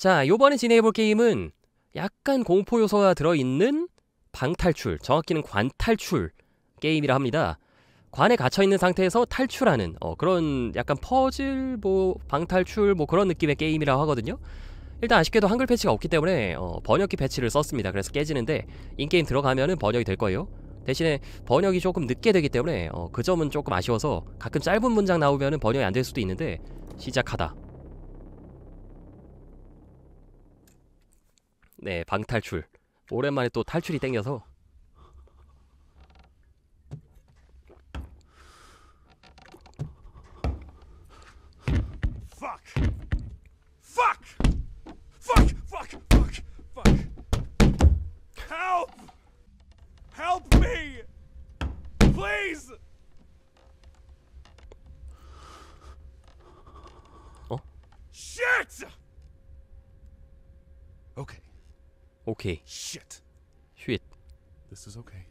자, 요번에 진행해볼 게임은 약간 공포 요소가 들어있는 방탈출, 정확히는 관탈출 게임이라 합니다. 관에 갇혀 있는 상태에서 탈출하는 어, 그런 약간 퍼즐, 뭐 방탈출, 뭐 그런 느낌의 게임이라고 하거든요. 일단 아쉽게도 한글 패치가 없기 때문에 어, 번역기 패치를 썼습니다. 그래서 깨지는데 인게임 들어가면은 번역이 될 거예요. 대신에 번역이 조금 늦게 되기 때문에 어, 그 점은 조금 아쉬워서 가끔 짧은 문장 나오면은 번역이 안 될 수도 있는데 시작하다. 네, 방탈출. 오랜만에 또 탈출이 땡겨서 오케이. Shit. 쉿. This is okay.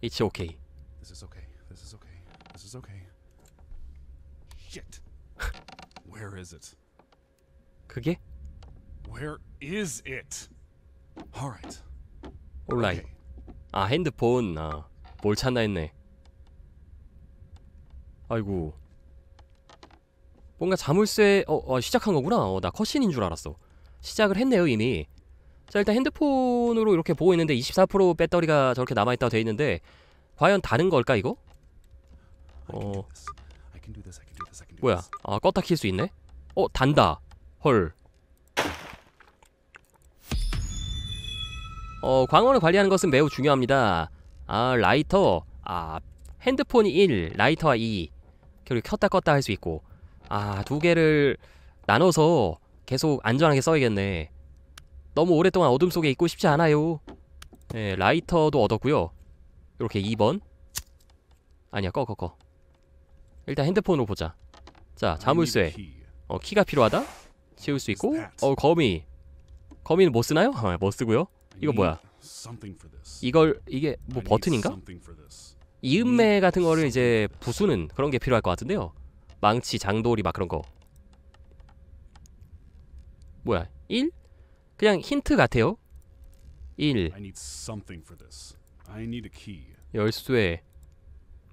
It's okay. This is okay. This is okay. This is okay. Shit. Where is it? 그게 Where is it? All right. 온라인. Okay. 아, 핸드폰. 아, 뭘 찾나 했네. 아이고. 뭔가 자물쇠 어, 어 시작한 거구나. 어, 나 컷신인 줄 알았어. 시작을 했네요, 이미. 자, 일단 핸드폰으로 이렇게 보고 있는데 24% 배터리가 저렇게 남아 있다고 돼 있는데 과연 다른 걸까, 이거? 어. 뭐야? 아, 껐다 킬 수 있네. 어, 단다. 헐. 어, 광원을 관리하는 것은 매우 중요합니다. 아, 라이터. 아, 핸드폰이 1, 라이터가 2. 그리고 켰다 껐다 할 수 있고. 아, 두 개를 나눠서 계속 안전하게 써야겠네. 너무 오랫동안 어둠 속에 있고 싶지 않아요. 예, 라이터도 얻었고요. 이렇게 2번. 아니야, 꺼, 꺼, 꺼. 일단 핸드폰으로 보자. 자, 자물쇠. 어, 키가 필요하다? 채울 수 있고. 어, 거미. 거미는 못 쓰나요? 어, 못 쓰고요. I 이거 뭐야? 이걸 이게 뭐 버튼인가? 이음매 같은 거를 이제 부수는 그런 게 필요할 것 같은데요. 망치, 장돌이 막 그런 거. 뭐야? 1? 그냥 힌트 같아요. 1. I need something for this. I need a key. 열쇠.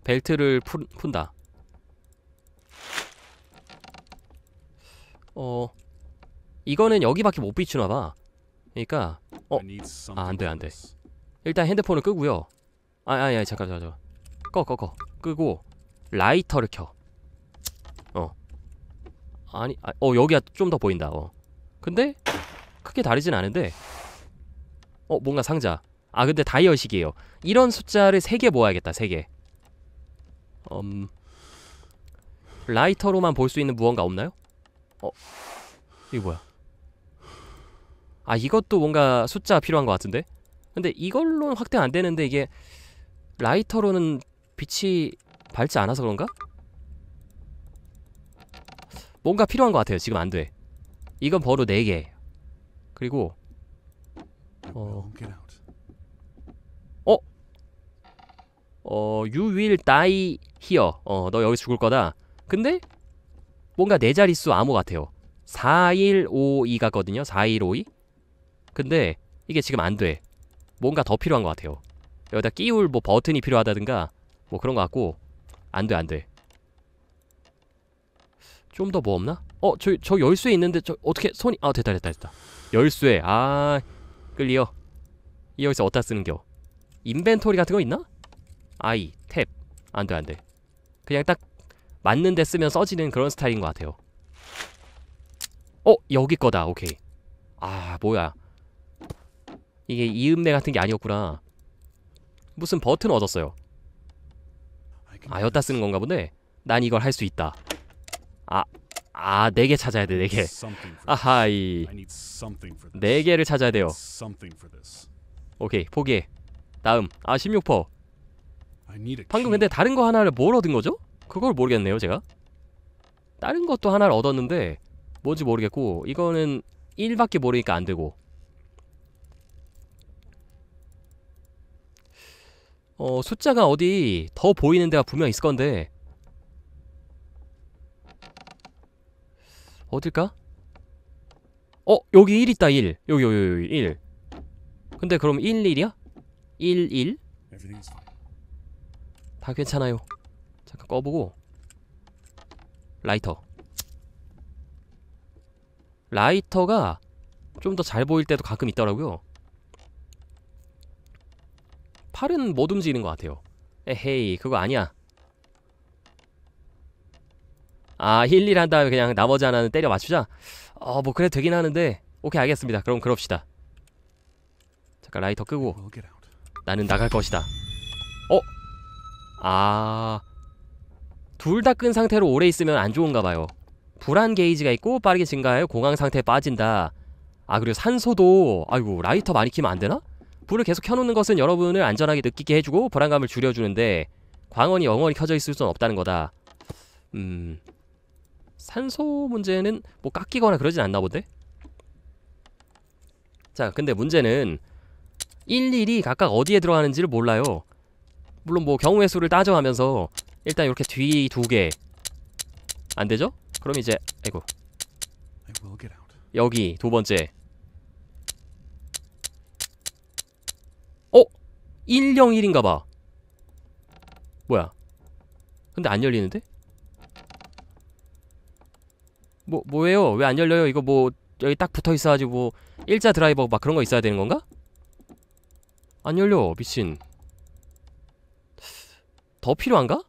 벨트를 푼, 푼다. 어. 이거는 여기밖에 못 비추나 봐. 그러니까 어, I need something 안 돼, for 안 돼. this. 일단 핸드폰을 끄고요. 아, 아니, 아니, 잠깐, 잠깐, 잠깐. 꺼, 꺼, 꺼. 끄고 라이터를 켜. 어. 아니, 아, 어 여기가 좀 더 보인다. 어. 근데 크게 다르진 않은데. 어, 뭔가 상자. 아, 근데 다이얼식이에요. 이런 숫자를 세개 모아야겠다. 세 개. 음. 라이터로만 볼 수 있는 무언가 없나요? 어. 이거 뭐야? 아, 이것도 뭔가 숫자 필요한 것 같은데. 근데 이걸로는 확대 안 되는데 이게 라이터로는 빛이 밝지 않아서 그런가? 뭔가 필요한 것 같아요. 지금 안 돼. 이건 버로 4개. 그리고 get out. 어 you will die here. 어, 너 여기 죽을 거다. 근데 뭔가 네 자릿수 암호 같아요. 4152 같거든요. 4152. 근데 이게 지금 안 돼. 뭔가 더 필요한 것 같아요. 여기다 끼울 뭐 버튼이 필요하다든가 뭐 그런 것 같고 안 돼, 안 돼. 좀 더 뭐 없나? 어, 저, 저 열쇠 있는데 저 어떻게 손이 아 됐다 됐다 됐다. 열쇠 아 끌리어. 이 열쇠 어디다 쓰는겨? 인벤토리 같은 거 있나? 아이 탭 안돼 안돼 그냥 딱 맞는 데 쓰면 써지는 그런 스타일인 것 같아요 어 여기 거다 오케이 아 뭐야 이게 이음매 같은 게 아니었구나 무슨 버튼 얻었어요 아 여기다. 쓰는 건가 본데 난 이걸 할 수 있다 아 아 네 개 찾아야 돼 for this. 아하이. 네 개를 찾아야 돼요. 오케이 포기해 다음 아 16%. I need a 방금 key. 근데 다른 거 하나를 뭘 얻은 거죠? 그걸 모르겠네요, 제가. 다른 것도 하나를 얻었는데 뭔지 모르겠고 이거는 1밖에 모르니까 안 되고. 어, 숫자가 어디 더 보이는 데가 분명 있을 건데 어딜까? 어 여기 1 있다 1 여기 여기 여기 1 근데 그럼 1 1이야? 1 1? Everything's fine. 다 괜찮아요 잠깐 꺼보고 라이터 라이터가 좀 더 잘 보일 때도 가끔 있더라고요 팔은 못 움직이는 것 같아요 에헤이 그거 아니야 아 힐1 한 다음에 그냥 나머지 하나는 때려 맞추자 어 뭐 그래 되긴 하는데 오케이 알겠습니다 그럼 그럽시다 잠깐 라이터 끄고. 나는 나갈 것이다. 어? 아. 둘 다 끈 상태로 오래 있으면 안 좋은가 봐요. 불안 게이지가 있고 빠르게 증가하여 공황 상태에 빠진다. 아, 그리고 산소도 아이고, 라이터 많이 키면 안 되나? 불을 계속 켜 놓는 것은 여러분을 안전하게 느끼게 해 주고 불안감을 줄여 주는데 광원이 영원히 켜져 있을 수는 없다는 거다. 음. 산소 문제는 뭐 깎이거나 그러진 않나 본데? 자, 근데 문제는 일일이 각각 어디에 들어가는지를 몰라요. 물론 뭐 경우의 수를 따져가면서 일단 이렇게 뒤 두 개. 안 되죠? 그럼 이제 아이고. 여기 두 번째. 어? 101인가 봐. 뭐야? 근데 안 열리는데? 뭐 뭐예요? 왜 안 열려요? 이거 뭐 여기 딱 붙어 있어 가지고 뭐 일자 드라이버 막 그런 거 있어야 되는 건가? 안 열려. 미친. 더 필요한가?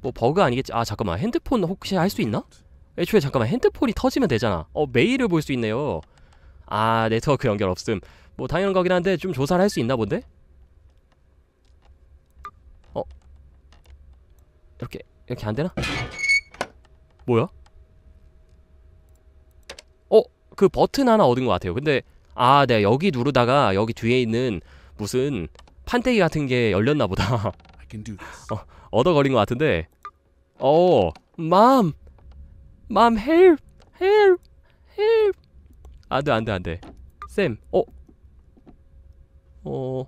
뭐 버그 아니겠지? 아 잠깐만 핸드폰 혹시 할 수 있나? 애초에 잠깐만 핸드폰이 터지면 되잖아. 어 메일을 볼 수 있네요. 아 네트워크 연결 없음. 뭐 당연한 거긴 한데 좀 조사를 할 수 있나 본데? 어 이렇게 이렇게 안 되나? 뭐야? 어 그 버튼 하나 얻은 것 같아요. 근데 아 내가 여기 누르다가 여기 뒤에 있는 무슨 판때기 같은 게 열렸나 보다. This. 얻어 걸린 것 같은데. 어, 맘, 맘 헬p, 헬p, 헬p. 안돼 안돼 안돼. 쌤, 어, 어,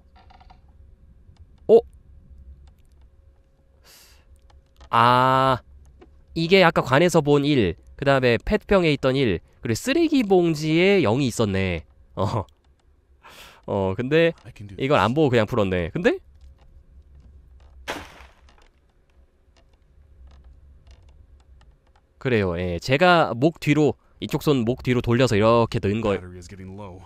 어. 아, 이게 아까 관에서 본 1, 그 다음에 펫병에 있던 1, 그리고 쓰레기 봉지에 0이 있었네. 어, 어, 근데 이걸. 안 보고 그냥 풀었네. 근데 그래요. 예. 제가 목 뒤로 이쪽 손 목 뒤로 돌려서 이렇게 넣은 거예요. Low.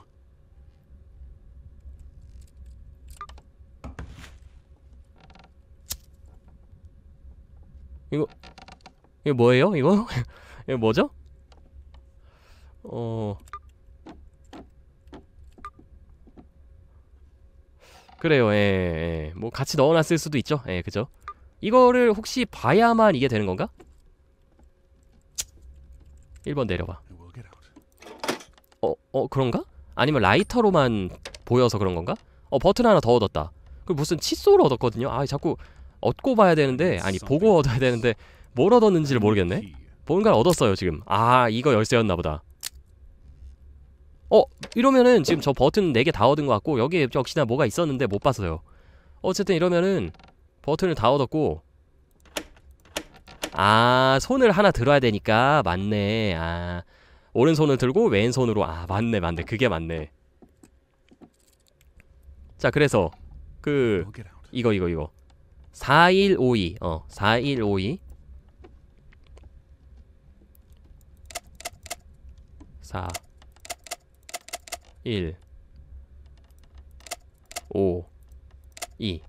이거 뭐예요? 이거? 이거 뭐죠? 어. 그래요. 예, 예. 뭐 같이 넣어 놨을 수도 있죠. 예, 그죠? 이거를 혹시 봐야만 이게 되는 건가? 1번 내려봐. 어, 어 그런가? 아니면 라이터로만 보여서 그런 건가? 어 버튼 하나 더 얻었다. 그 무슨 칫솔을 얻었거든요. 아 자꾸 얻고 봐야 되는데 아니 보고 얻어야 되는데 뭘 얻었는지를 모르겠네. 뭔가를 얻었어요 지금. 아 이거 열쇠였나 보다. 어 이러면은 지금 저 버튼 4개 다 얻은 것 같고 여기에 역시나 뭐가 있었는데 못 봤어요. 어쨌든 이러면은 버튼을 다 얻었고 아 손을 하나 들어야 되니까 맞네. 아 오른손을 들고 왼손으로 아 맞네 맞네 그게 맞네. 자 그래서 그. 이거 이거 이거 4152 어 4152 4 1 5 2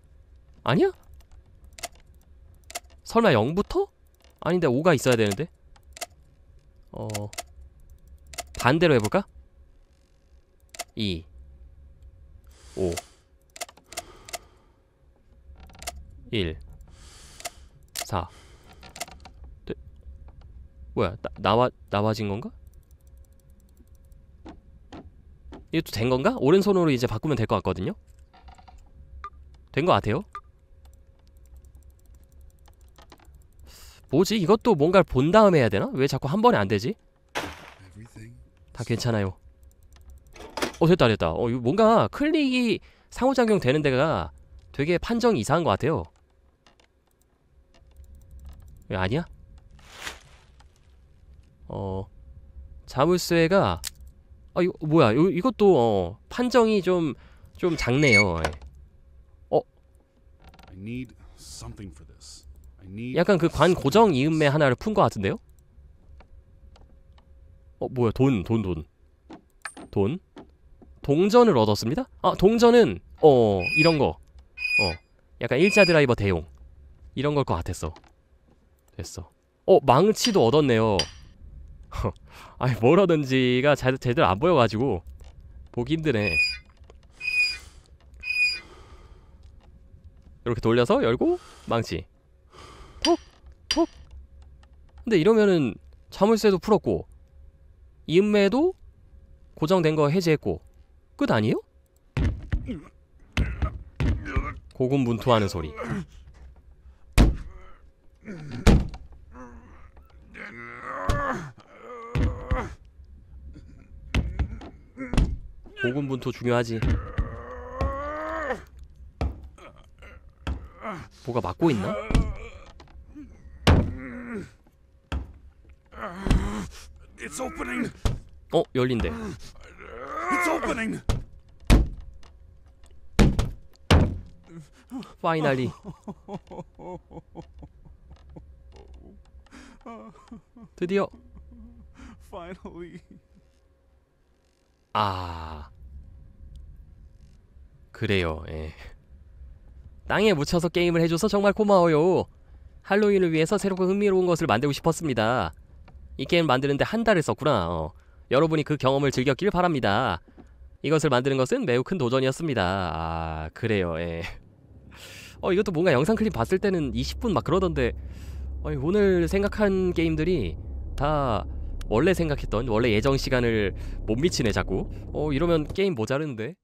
아니야? 설마 0부터? 아닌데 5가 있어야 되는데 어 반대로 해볼까? 2 5 1 4 네. 뭐야 나, 나와 나와진 건가? 이것도 된 건가? 오른손으로 이제 바꾸면 될 것 같거든요 된 것 같아요 뭐지 이것도 뭔가를 본 다음에 해야 되나? 왜 자꾸 한 번에 안 되지? 다 괜찮아요 어 됐다 됐다 어 이거 뭔가 클릭이 상호작용 되는 데가 되게 판정이 이상한 것 같아요 왜 아니야? 어 자물쇠가 아 이거 뭐야? 요, 이것도 어, 판정이 좀 좀 작네요. 예. Need. 약간 그 관 고정 이음매 하나를 푼 것 같은데요? 어 뭐야 돈 돈 돈 돈 동전을 얻었습니다. 아 동전은 어 이런 거 어 약간 일자 드라이버 대용 이런 걸 것 같았어. 됐어. 어 망치도 얻었네요. 아니 뭘 얻은지가 자, 제대로 안 보여가지고 보기 힘드네. 이렇게 돌려서 열고 망치. 톡. 근데 이러면은 자물쇠도 풀었고 이음매도 고정된 거 해제했고 끝 아니에요? 고군분투하는 소리. 고군분투 중요하지. 뭐가 막고 있나? 어 열린대. 파이널리. 드디어. 아 그래요. 예. 땅에 묻혀서 게임을 해줘서 정말 고마워요. 할로윈을 위해서 새롭고 흥미로운 것을 만들고 싶었습니다. 이 게임 만드는데 한 달을 썼구나. 어. 여러분이 그 경험을 즐겼길 바랍니다. 이것을 만드는 것은 매우 큰 도전이었습니다. 아 그래요. 예. 어 이것도 뭔가 영상 클립 봤을 때는 20분 막 그러던데 아니, 오늘 생각한 게임들이 다 원래 생각했던 원래 예정 시간을 못 미치네 자꾸. 어 이러면 게임 모자른데.